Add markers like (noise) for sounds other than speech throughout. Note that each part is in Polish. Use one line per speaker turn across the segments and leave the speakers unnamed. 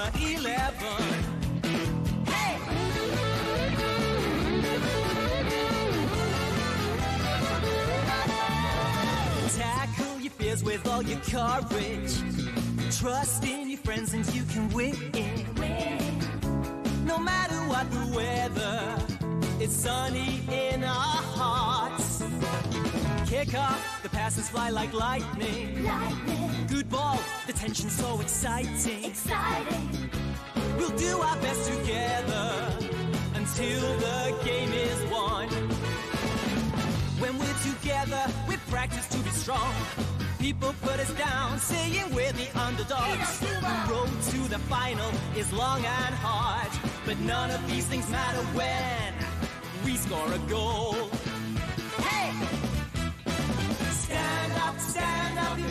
Inazuma 11. Tackle your fears with all your courage. Trust in your friends and you can win. No matter what the weather, it's sunny in our hearts. Kick off, the passes fly like lightning.
Lightning,
Good ball, the tension's so exciting.
exciting.
We'll do our best together until the game is won. When we're together, we practice to be strong. People put us down, saying we're the underdogs. The road to the final is long and hard, but none of these things matter when we score a goal.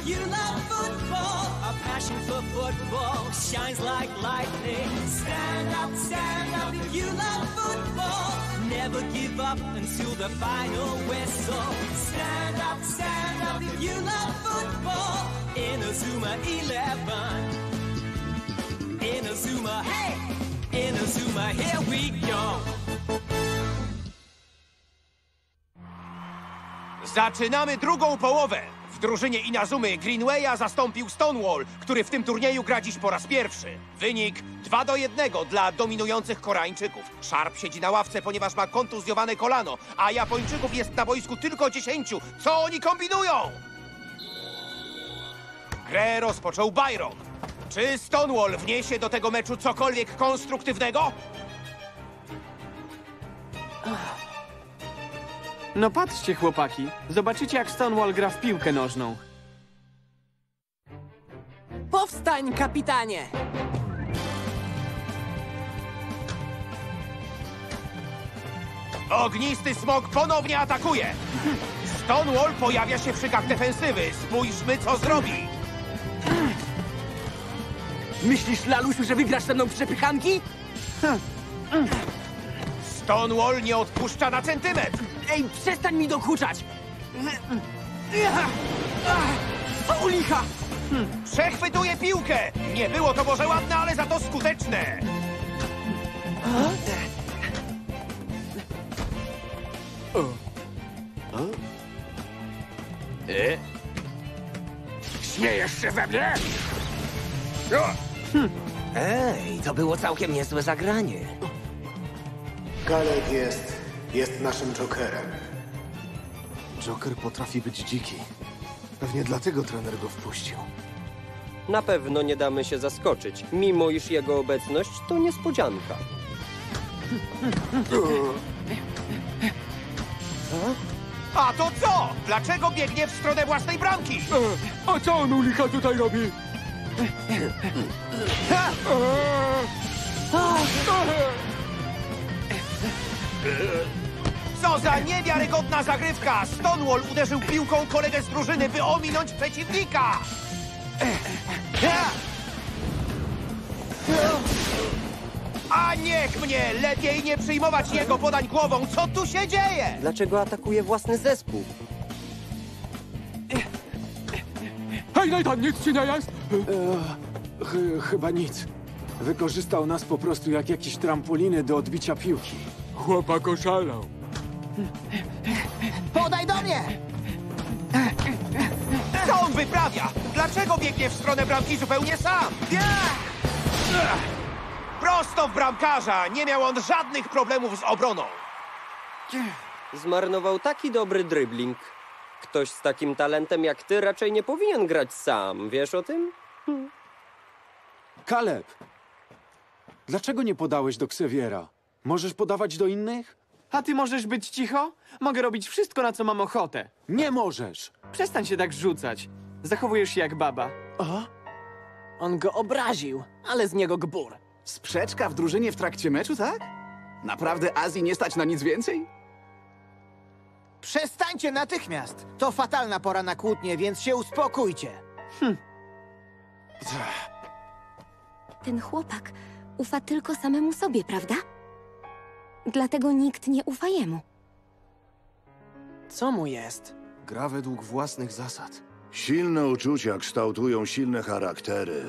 You love football. Our passion for football shines like lightning. Stand up, stand up if you love football. Never give up until the final whistle. Stand up, stand up if you love football. In a Zuma 11. In a Zuma, hey! In a Zuma, here we go.
Zaczynamy drugą połowę. Drużynie Inazumy Greenwaya zastąpił Stonewall, który w tym turnieju gra dziś po raz pierwszy. Wynik 2 do 1 dla dominujących Koreańczyków. Sharp siedzi na ławce, ponieważ ma kontuzjowane kolano, a Japończyków jest na boisku tylko 10. Co oni kombinują? Grę rozpoczął Byron. Czy Stonewall wniesie do tego meczu cokolwiek konstruktywnego?
No patrzcie, chłopaki. Zobaczycie, jak Stonewall gra w piłkę nożną.
Powstań, kapitanie!
Ognisty smok ponownie atakuje. Stonewall pojawia się przy gach defensywy. Spójrzmy, co zrobi.
Myślisz, Lalusiu, że wygrasz ze mną przepychanki?
Stonewall nie odpuszcza na centymetr.
Ej, przestań mi dokuczać! O, licha!
Przechwytuje piłkę. Nie było to może ładne, ale za to skuteczne.
Śmiejesz się ze mnie?
Ej, to było całkiem niezłe zagranie.
Kaleb jest, jest naszym jokerem.
Joker potrafi być dziki. Pewnie dlatego trener go wpuścił.
Na pewno nie damy się zaskoczyć, mimo iż jego obecność to niespodzianka.
A to co? Dlaczego biegnie w stronę własnej bramki?
A co on u licha tutaj robi? (laughs) (laughs)
Co za niewiarygodna zagrywka! Stonewall uderzył piłką kolegę z drużyny, by ominąć przeciwnika! A niech mnie! Lepiej nie przyjmować jego podań głową! Co tu się dzieje?
Dlaczego atakuje własny zespół?
Hej, Nathan, nic ci nie jest?
Ch chyba nic. Wykorzystał nas po prostu jak jakieś trampoliny do odbicia piłki.
Chłopak oszalał.
Podaj do mnie!
Co on wyprawia? Dlaczego biegnie w stronę bramki zupełnie sam? Prosto w bramkarza! Nie miał on żadnych problemów z obroną.
Zmarnował taki dobry dribbling. Ktoś z takim talentem jak ty raczej nie powinien grać sam, wiesz o tym?
Kaleb! Dlaczego nie podałeś do Ksewiera? Możesz podawać do innych?
A ty możesz być cicho? Mogę robić wszystko, na co mam ochotę.
Nie możesz!
Przestań się tak rzucać. Zachowujesz się jak baba.
On go obraził, ale z niego gbur.
Sprzeczka w drużynie w trakcie meczu, tak? Naprawdę Azji nie stać na nic więcej?
Przestańcie natychmiast! To fatalna pora na kłótnie, więc się uspokójcie.
Ten chłopak ufa tylko samemu sobie, prawda? Dlatego nikt nie ufa jemu.
Co mu jest?
Gra według własnych zasad.
Silne uczucia kształtują silne charaktery.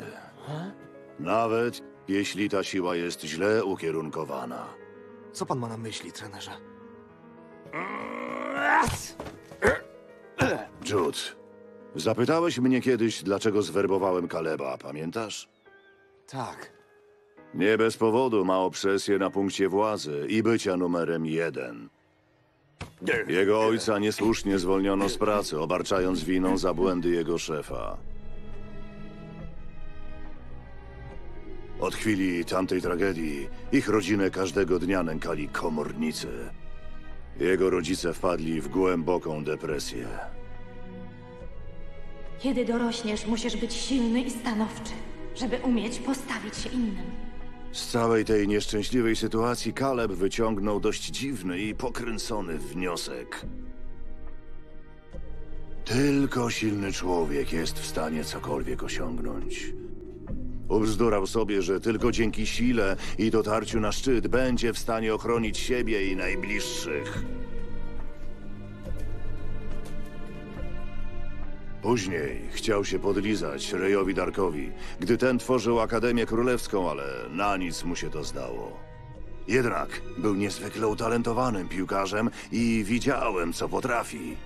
Nawet jeśli ta siła jest źle ukierunkowana.
Co pan ma na myśli, trenerze?
Jude, zapytałeś mnie kiedyś, dlaczego zwerbowałem Kaleba, pamiętasz?
Tak.
Nie bez powodu ma obsesję na punkcie władzy i bycia numerem jeden. Jego ojca niesłusznie zwolniono z pracy, obarczając winą za błędy jego szefa. Od chwili tamtej tragedii ich rodzinę każdego dnia nękali komornicy. Jego rodzice wpadli w głęboką depresję.
Kiedy dorośniesz, musisz być silny i stanowczy, żeby umieć postawić się innym.
Z całej tej nieszczęśliwej sytuacji Kaleb wyciągnął dość dziwny i pokręcony wniosek. Tylko silny człowiek jest w stanie cokolwiek osiągnąć. Ubzdurał sobie, że tylko dzięki sile i dotarciu na szczyt będzie w stanie ochronić siebie i najbliższych. Później chciał się podlizać Rejowi Darkowi, gdy ten tworzył Akademię Królewską, ale na nic mu się to zdało. Jednak był niezwykle utalentowanym piłkarzem i widziałem, co potrafi.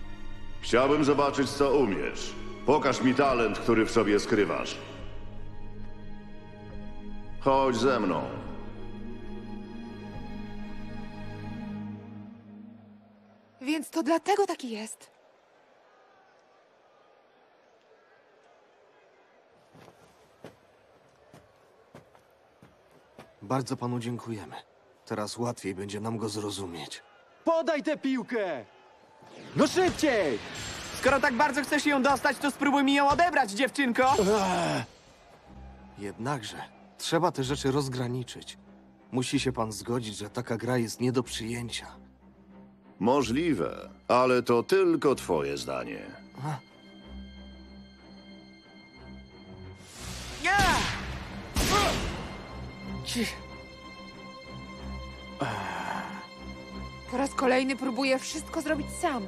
Chciałbym zobaczyć, co umiesz. Pokaż mi talent, który w sobie skrywasz. Chodź ze mną.
Więc to dlatego taki jest.
Bardzo panu dziękujemy. Teraz łatwiej będzie nam go zrozumieć.
Podaj tę piłkę! No szybciej! Skoro tak bardzo chcesz ją dostać, to spróbuj mi ją odebrać, dziewczynko!
Jednakże trzeba te rzeczy rozgraniczyć. Musi się pan zgodzić, że taka gra jest nie do przyjęcia.
Możliwe, ale to tylko twoje zdanie.
Po raz kolejny próbuję wszystko zrobić sam.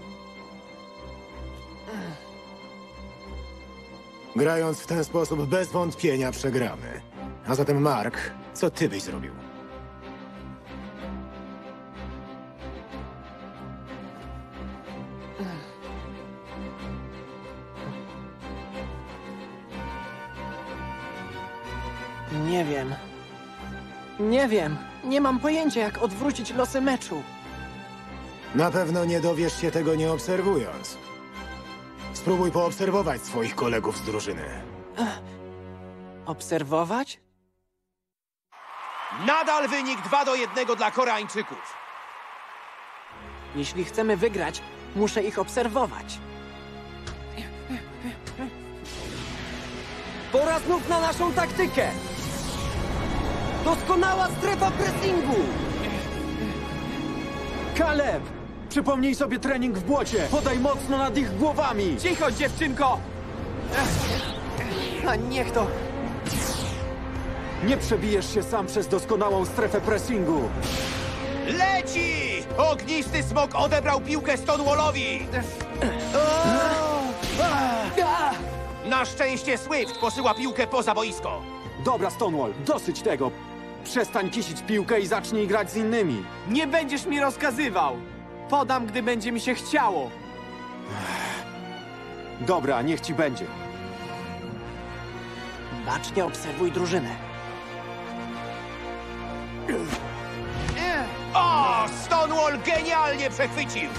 Grając w ten sposób bez wątpienia przegramy. A zatem Mark, co ty byś zrobił?
Nie wiem. Nie wiem. Nie mam pojęcia, jak odwrócić losy meczu.
Na pewno nie dowiesz się tego nie obserwując. Spróbuj poobserwować swoich kolegów z drużyny.
Obserwować?
Nadal wynik 2 do 1 dla Koreańczyków.
Jeśli chcemy wygrać, muszę ich obserwować. Pora znów na naszą taktykę! Doskonała strefa pressingu!
Kaleb! Przypomnij sobie trening w błocie! Podaj mocno nad ich głowami!
Cicho, dziewczynko!
A niech to...
Nie przebijesz się sam przez doskonałą strefę pressingu!
Leci! Ognisty smok odebrał piłkę Stonewallowi! Na szczęście Swift posyła piłkę poza boisko.
Dobra, Stonewall, dosyć tego! Przestań kisić piłkę i zacznij grać z innymi!
Nie będziesz mi rozkazywał! Podam, gdy będzie mi się chciało.
Dobra, niech ci będzie.
Bacznie obserwuj drużynę.
O! Stonewall genialnie przechwycił!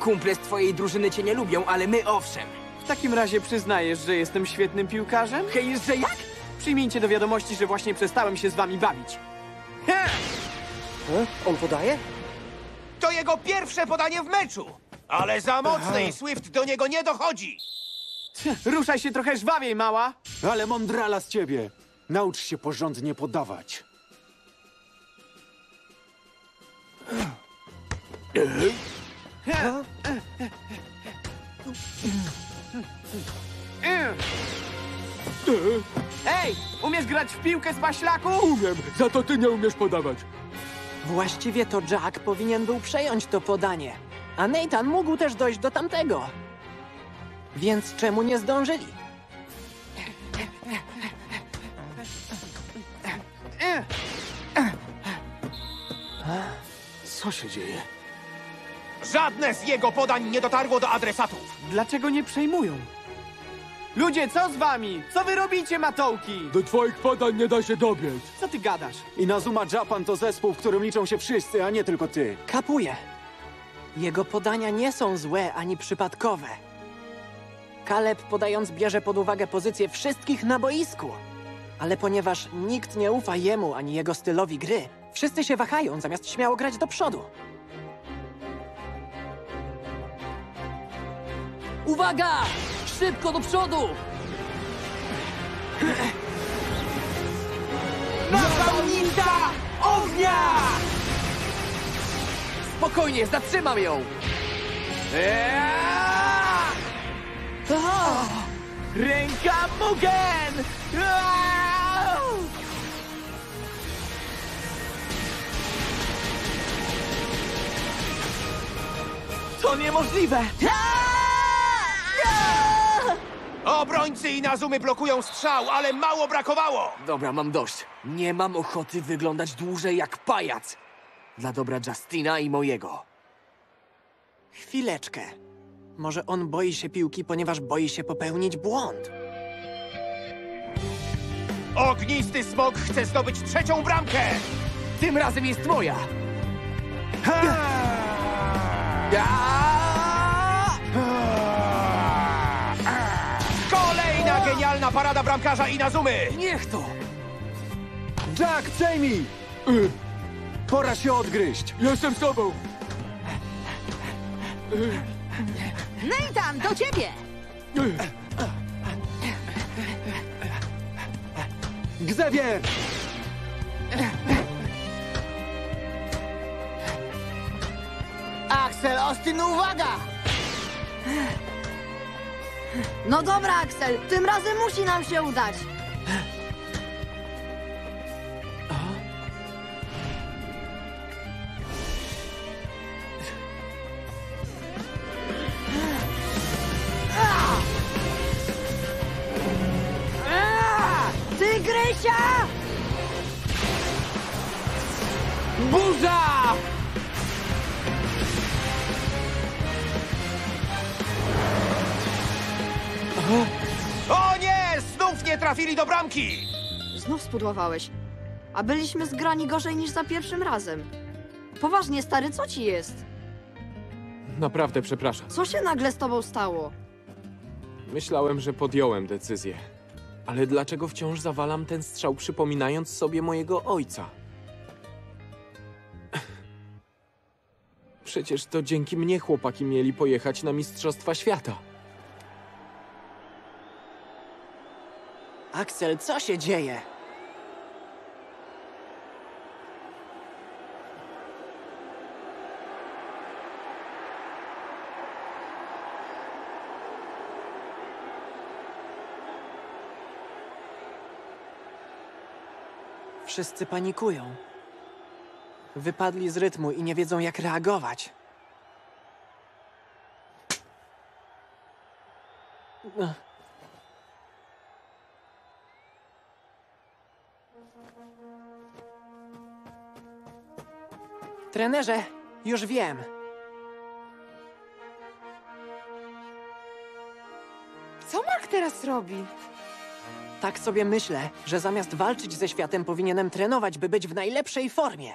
Kumple z twojej drużyny cię nie lubią, ale my owszem.
W takim razie przyznajesz, że jestem świetnym piłkarzem?
Hej, że jak?
Przyjmijcie do wiadomości, że właśnie przestałem się z wami bawić.
On podaje?
To jego pierwsze podanie w meczu! Ale za mocne i Swift do niego nie dochodzi! (laughs)
Ruszaj się trochę żwawiej, mała!
Ale mądrala z ciebie! Naucz się porządnie podawać.
Ej, umiesz grać w piłkę z paślaku?
Umiem, za to ty nie umiesz podawać.
Właściwie to Jack powinien był przejąć to podanie. A Nathan mógł też dojść do tamtego. Więc czemu nie zdążyli?
Co się dzieje?
Żadne z jego podań nie dotarło do adresatów.
Dlaczego nie przejmują? Ludzie, co z wami? Co wy robicie, matołki?
Do twoich podań nie da się dobiec.
Co ty gadasz?
Inazuma Japan to zespół, w którym liczą się wszyscy, a nie tylko ty.
Kapuję. Jego podania nie są złe ani przypadkowe. Kaleb podając bierze pod uwagę pozycję wszystkich na boisku. Ale ponieważ nikt nie ufa jemu ani jego stylowi gry, wszyscy się wahają zamiast śmiało grać do przodu.
Uwaga! Szybko do przodu!
Napałnica ognia!
Spokojnie, zatrzymam ją!
Ręka Mugen! Aaaa! To niemożliwe!
Obrońcy Inazumy blokują strzał, ale mało brakowało.
Dobra, mam dość. Nie mam ochoty wyglądać dłużej jak pajac. Dla dobra Justina i mojego.
Chwileczkę. Może on boi się piłki, ponieważ boi się popełnić błąd.
Ognisty smok chce zdobyć trzecią bramkę.
Tym razem jest moja!
Kolejna genialna parada bramkarza Inazumy.
Niech to!
Jack, Jamie!
Y,
Pora się odgryźć.
Jestem z tobą.
Nathan, do ciebie!
Xavier!
Axel, Austin, uwaga!
No dobra, Axel, tym razem musi nam się udać. Tygrysia!
Burza!
O nie! Znów nie trafili do bramki.
Znów spudłowałeś. A byliśmy zgrani gorzej niż za pierwszym razem. Poważnie, stary, co ci jest?
Naprawdę przepraszam.
Co się nagle z tobą stało?
Myślałem, że podjąłem decyzję. Ale dlaczego wciąż zawalam ten strzał, przypominając sobie mojego ojca? Przecież to dzięki mnie chłopaki mieli pojechać na Mistrzostwa Świata.
Axel, co się dzieje? Wszyscy panikują. Wypadli z rytmu i nie wiedzą, jak reagować. Trenerze, już wiem.
Co Mark teraz robi?
Tak sobie myślę, że zamiast walczyć ze światem, powinienem trenować, by być w najlepszej formie.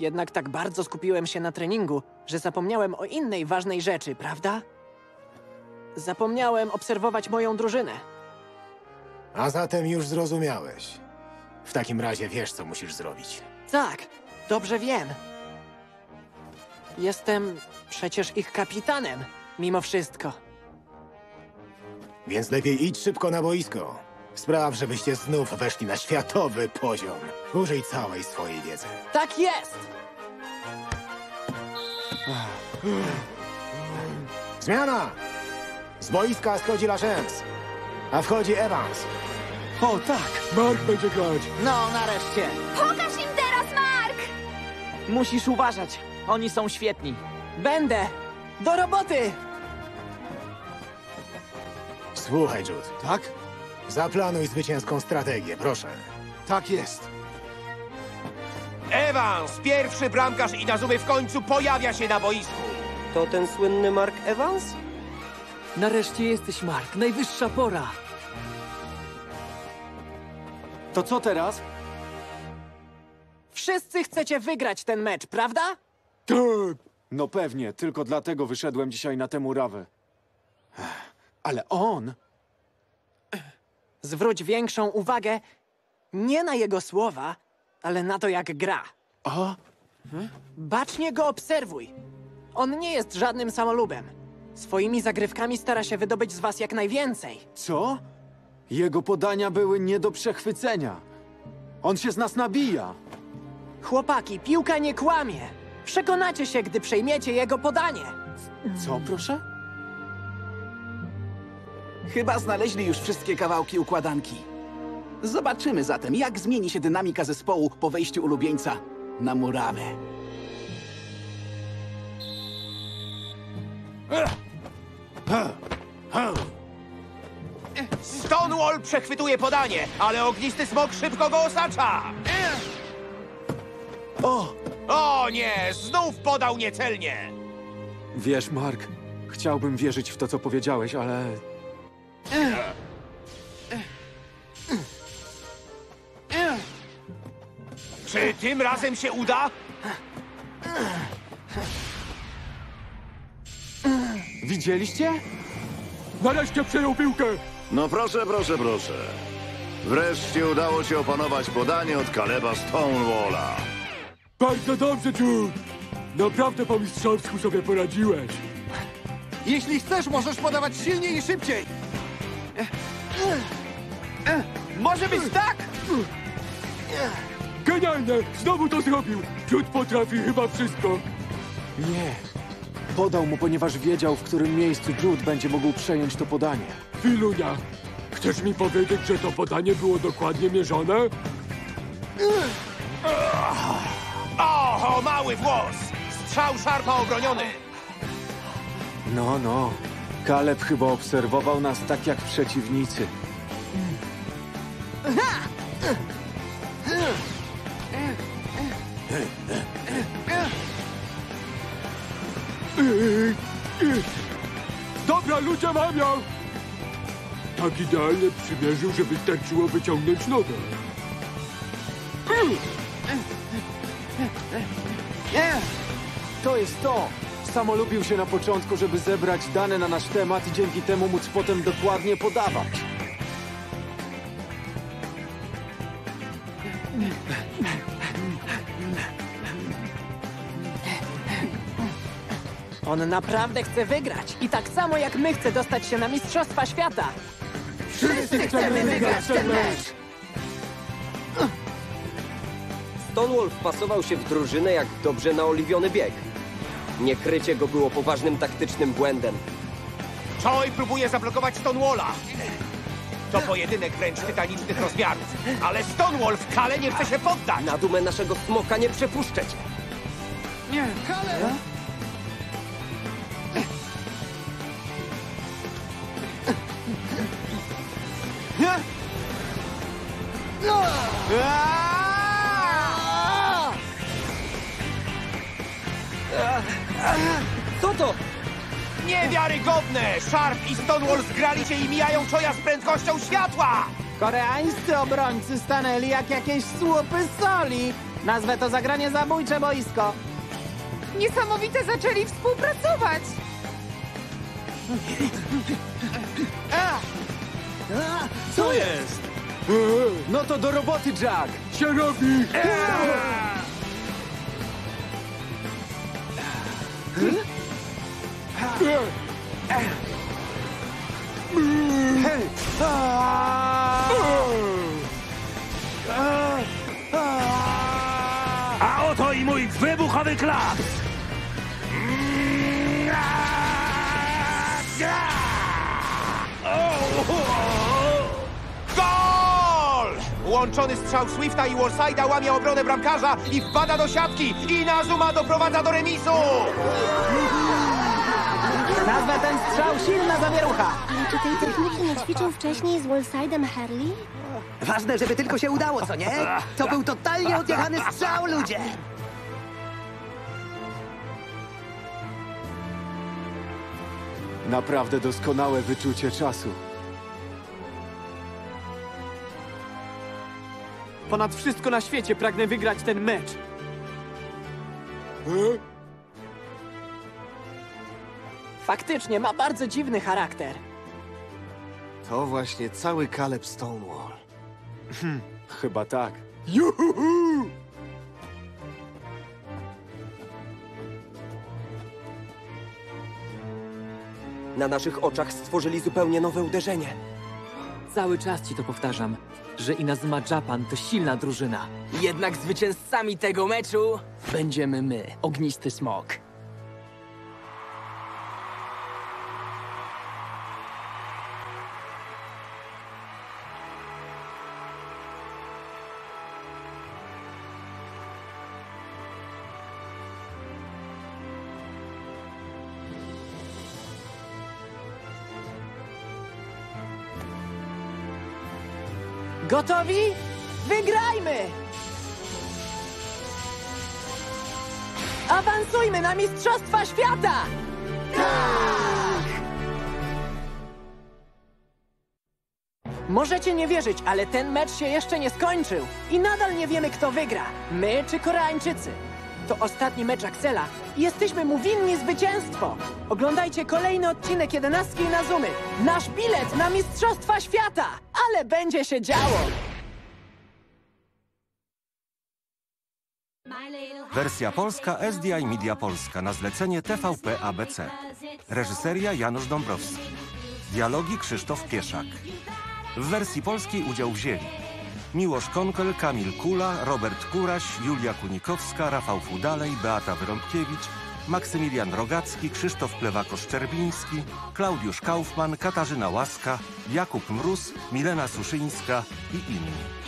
Jednak tak bardzo skupiłem się na treningu, że zapomniałem o innej ważnej rzeczy, prawda? Zapomniałem obserwować moją drużynę.
A zatem już zrozumiałeś. W takim razie wiesz, co musisz zrobić.
Tak, dobrze wiem. Jestem przecież ich kapitanem, mimo wszystko.
Więc lepiej idź szybko na boisko. Spraw, żebyście znów weszli na światowy poziom. Użyj całej swojej wiedzy.
Tak jest!
Zmiana! Z boiska schodzi Lachance, a wchodzi Evans.
O tak!
Mark będzie grać.
No, nareszcie.
Musisz uważać. Oni są świetni.
Będę! Do roboty!
Słuchaj, Jude.
Tak?
Zaplanuj zwycięską strategię, proszę.
Tak jest.
Evans, pierwszy bramkarz Inazumy w końcu pojawia się na boisku.
To ten słynny Mark Evans?
Nareszcie jesteś, Mark. Najwyższa pora.
To co teraz?
Wszyscy chcecie wygrać ten mecz, prawda?
Tak! No pewnie, tylko dlatego wyszedłem dzisiaj na tę murawę. Ale on...
Zwróć większą uwagę nie na jego słowa, ale na to, jak gra.
A?
Bacznie go obserwuj. On nie jest żadnym samolubem. Swoimi zagrywkami stara się wydobyć z was jak najwięcej.
Co? Jego podania były nie do przechwycenia. On się z nas nabija.
Chłopaki, piłka nie kłamie. Przekonacie się, gdy przejmiecie jego podanie.
Co, proszę?
Chyba znaleźli już wszystkie kawałki układanki. Zobaczymy zatem, jak zmieni się dynamika zespołu po wejściu ulubieńca na murawę.
Stonewall przechwytuje podanie, ale ognisty smok szybko go osacza.
O!
O nie, znów podał niecelnie.
Wiesz, Mark, chciałbym wierzyć w to, co powiedziałeś, ale...
Czy tym razem się uda?
Widzieliście?
Nareszcie przejął piłkę!
No proszę, proszę, proszę. Wreszcie udało ci opanować podanie od Kaleba Stonewalla.
Bardzo dobrze, Jude! Naprawdę po mistrzowsku sobie poradziłeś.
Jeśli chcesz, możesz podawać silniej i szybciej. Może być tak!
Genialnie! Znowu to zrobił! Jude potrafi chyba wszystko.
Nie. Podał mu, ponieważ wiedział, w którym miejscu Jude będzie mógł przejąć to podanie.
Filunia, chcesz mi powiedzieć, że to podanie było dokładnie mierzone?
O, mały włos! Strzał szarpa obroniony.
No, no. Kaleb chyba obserwował nas tak jak przeciwnicy.
Dobra, ludzie mam ją! Tak idealnie przymierzył, że wystarczyło wyciągnąć nogę.
To jest to! Samolubił się na początku, żeby zebrać dane na nasz temat i dzięki temu móc potem dokładnie podawać.
On naprawdę chce wygrać i tak samo jak my chce dostać się na Mistrzostwa Świata.
Wszyscy chcemy wygrać ten mecz!
Stonewall wpasował się w drużynę jak dobrze naoliwiony bieg. Niekrycie go było poważnym taktycznym błędem.
Choi próbuje zablokować Stonewalla. To pojedynek wręcz tytanicznych rozmiarów. Ale Stonewall wcale nie chce się poddać.
Na dumę naszego smoka nie przepuszczę cię.
Nie, Kale!
Co to?
Niewiarygodne! Sharp i Stonewall zgrali się i mijają Choya z prędkością światła!
Koreańscy obrońcy stanęli jak jakieś słupy soli. Nazwę to zagranie zabójcze boisko.
Niesamowite zaczęli współpracować!
Co jest? No to do roboty, Jack!
Się robi!
Hej!
A oto i mój wybuchowy klaps!
Gol! Łączony strzał Swifta i Warside'a łamie obronę bramkarza i wpada do siatki. I Nazuma doprowadza do remisu!
Nazwę na ten strzał, silna zawierucha!
Ale czy tej techniki nie ćwiczył wcześniej z Wallside'em Hurley?
Ważne, żeby tylko się udało, co nie? To był totalnie odjechany strzał, ludzie!
Naprawdę doskonałe wyczucie czasu. Ponad wszystko na świecie pragnę wygrać ten mecz.
Faktycznie ma bardzo dziwny charakter.
To właśnie cały Caleb Stonewall.
Hm, chyba tak.
Juhu!
Na naszych oczach stworzyli zupełnie nowe uderzenie.
Cały czas ci to powtarzam, że Inazuma Japan to silna drużyna. Jednak zwycięzcami tego meczu będziemy my, Ognisty Smok.
Gotowi? Wygrajmy! Awansujmy na Mistrzostwa Świata! Tak! Możecie nie wierzyć, ale ten mecz się jeszcze nie skończył. I nadal nie wiemy, kto wygra. My czy Koreańczycy. To ostatni mecz Axela i jesteśmy mu winni zwycięstwo. Oglądajcie kolejny odcinek jedenastki Nazumy. Nasz bilet na Mistrzostwa Świata! Ale będzie się działo!
Wersja polska SDI Media Polska na zlecenie TVP ABC. Reżyseria Janusz Dąbrowski. Dialogi Krzysztof Pieszak. W wersji polskiej udział wzięli Miłosz Konkel, Kamil Kula, Robert Kuraś, Julia Kunikowska, Rafał Fudalej, Beata Wyrąbkiewicz, Maksymilian Rogacki, Krzysztof Plewako-Szczerbiński, Klaudiusz Kaufman, Katarzyna Łaska, Jakub Mróz, Milena Suszyńska i inni.